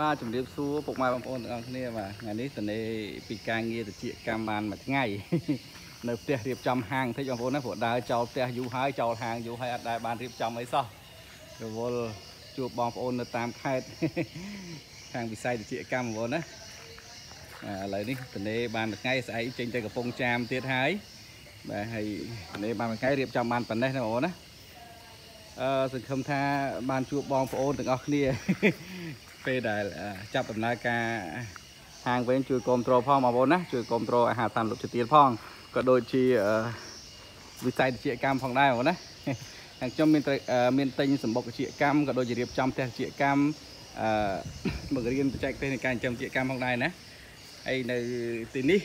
បាទជំរាបសួរពុកម៉ែបងប្អូនទាំងអស់គ្នាបាទថ្ងៃនេះតនេពីការងារតិចកម្មបានមួយថ្ងៃនៅផ្ទះរៀបចំហាងបន្តិចបងប្អូនណាព្រោះដើរចោលផ្ទះយូរហើយចោលហាងយូរហើយអត់ដែលបានរៀបចំអីសោះរវល់ជួបបងប្អូននៅតាមខេត្តខាងវិស័យតិចកម្មបងប្អូនណាអាឥឡូវនេះតនេបានមួយថ្ងៃស្អែកចេញទៅកំពង់ចាមទៀតហើយបាទហើយតនេបានមួយថ្ងៃរៀបចំបានប៉ុណ្ណេះណាបងប្អូនណាអឺសង្ឃឹមថាបានជួបបងប្អូនទាំងអស់គ្នា ពេលដែលចាប់ដំណើរការហាងវិញជួយគ្រប់គ្រងផងបងប្អូនណាជួយគ្រប់គ្រងអាហារតាមលោកជាទៀនផងក៏ដូចជាវិស័យវិជ្ជាកម្មផងដែរបងប្អូនណាខាងខ្ញុំមានមានទិញសម្បុកវិជ្ជាកម្មក៏ដូចជារៀបចំផ្ទះវិជ្ជាកម្មអឺមករៀនបច្ចេកទេសនៃការចិញ្ចឹមវិជ្ជាកម្មផងដែរណាហើយនៅទីនេះ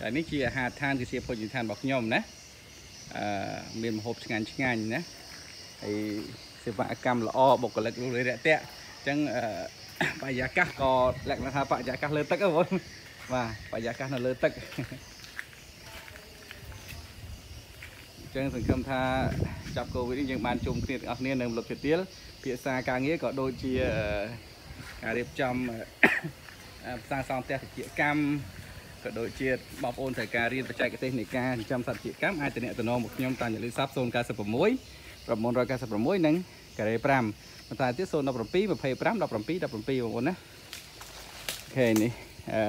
ហើយនេះជាអាហារដ្ឋានគឺជាភោជនីយដ្ឋានរបស់ខ្ញុំណាអឺមានម្ហូបឆ្ងាញ់ឆ្ងាញ់ណាហើយសេវាកម្មល្អបុគ្គលិកលោករាក់តាក់អញ្ចឹងបរិយាកាសក៏លក្ខណៈថាបរិយាកាសលើទឹកហ្នឹងបងបាទបរិយាកាសនៅលើទឹកអញ្ចឹងសង្ឃឹមថាចាប់កូវីដនេះយើងបានជុំគ្នាទាំងអស់គ្នានៅមលុបជាទៀលភាសាការងារក៏ដូចជាការរៀបចំផ្សារសង់ផ្ទះវិជ្ជាកម្មក៏ដូចជាបងប្អូនត្រូវការរៀនបច្ចេកទេសនៃការចិញ្ចឹមសត្វវិជ្ជាកម្មអាចតំណមកខ្ញុំតាមលេខស័ព្ទ096 996និងការ៉េ5 បន្តទៀត017 25 17 17បងប្អូនណាអូខេនេះអឺ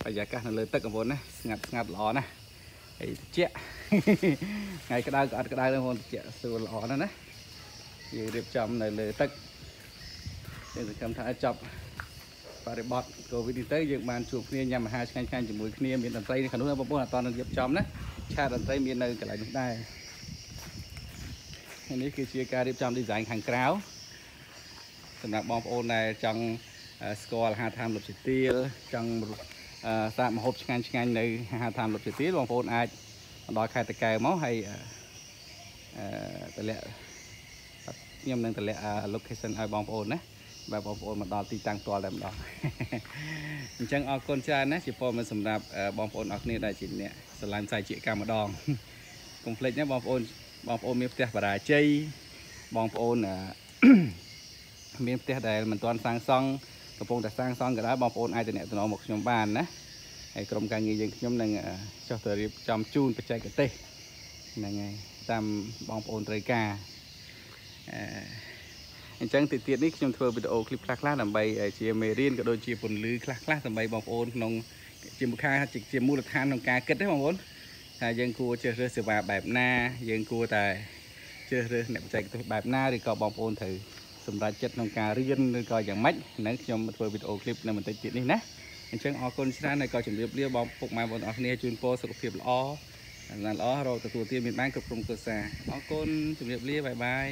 បរិយាកាសនៅលើទឹកបងប្អូនណាស្ងាត់ស្ងាត់ល្អណាស់ហើយត្រជាក់ថ្ងៃក្តៅក៏អត់ក្តៅដែរបងប្អូនត្រជាក់ស្រួលល្អណាស់ណាយើងរៀបចំនៅលើទឹកយើងសង្ឃឹមថាចប់បរិបត្តិកូវីដនេះទៅយើងបានជួបគ្នាញ៉ាំអាហារឆ្ងាញ់ឆ្ងាញ់ជាមួយគ្នាមានតន្ត្រីនៅខាងនោះបងប្អូនអត់តនឹងរៀបចំណាឆាតន្ត្រីមាននៅកន្លែងនេះដែរ នេះគឺជាការរៀបចំ design ខាងក្រៅសម្រាប់បងប្អូនដែលចង់ស្គាល់អាហារតាមលុបជាទៀលចង់សាកម្ហូបឆ្ងាញ់ឆ្ងាញ់នៅអាហារតាមលុបជាទៀលបងប្អូនអាចដល់ខេត្តតកែវមកហើយអឺតម្លាក់ខ្ញុំនឹងតម្លាក់ location ឲ្យបងប្អូនណាបាទបងប្អូនមកដល់ទីតាំងផ្ទាល់តែម្ដងអញ្ចឹងអរគុណច្រើនណាជាព័ត៌មានសម្រាប់បងប្អូនអរគ្នាដែលជាអ្នកស្រឡាញ់សាយជាកម្មម្ដងកុំភ្លេចណាបងប្អូន បងប្អូនមានផ្ទះបរាជ័យបងប្អូនមានផ្ទះដែលមិនទាន់សាងសង់កំពុងតែសាងសង់ក៏ដោយបងប្អូនអាចទៅអ្នកតំណមកខ្ញុំបានណាហើយក្រុមការងារយើងខ្ញុំនឹងចុះទៅរៀបចំជូនបច្ចេកទេសហ្នឹងហើយតាមបងប្អូនត្រូវការអឺអញ្ចឹងទីទៀតនេះខ្ញុំធ្វើវីដេអូឃ្លីបខ្លះៗដើម្បីជាមេរៀនក៏ដូចជាពន្លឺខ្លះៗដើម្បីបងប្អូនក្នុងជាមុខខាជាមូលដ្ឋានក្នុងការគិតទេបងប្អូន ថាយើងគួរជ្រើសរើសសេវាបែបណា យើងគួរតែជ្រើសរើសអ្នកបច្ចេកទេសបែបណាឬក៏បងប្អូនត្រូវសម្រាប់ចិត្តក្នុងការរៀនឬក៏យ៉ាងម៉េចហ្នឹងខ្ញុំធ្វើវីដេអូឃ្លីបនៅបន្តិចទៀតនេះណាអញ្ចឹងអរគុណច្រើនហើយក៏ជម្រាបលាបងពុកម៉ែបងប្អូនអរគ្នាជូនពរសុខភាពល្អណាស់ល្អរកទទួលទានមានបានគ្រប់ក្រុមគ្រួសារអរគុណជម្រាបលាបាយបាយ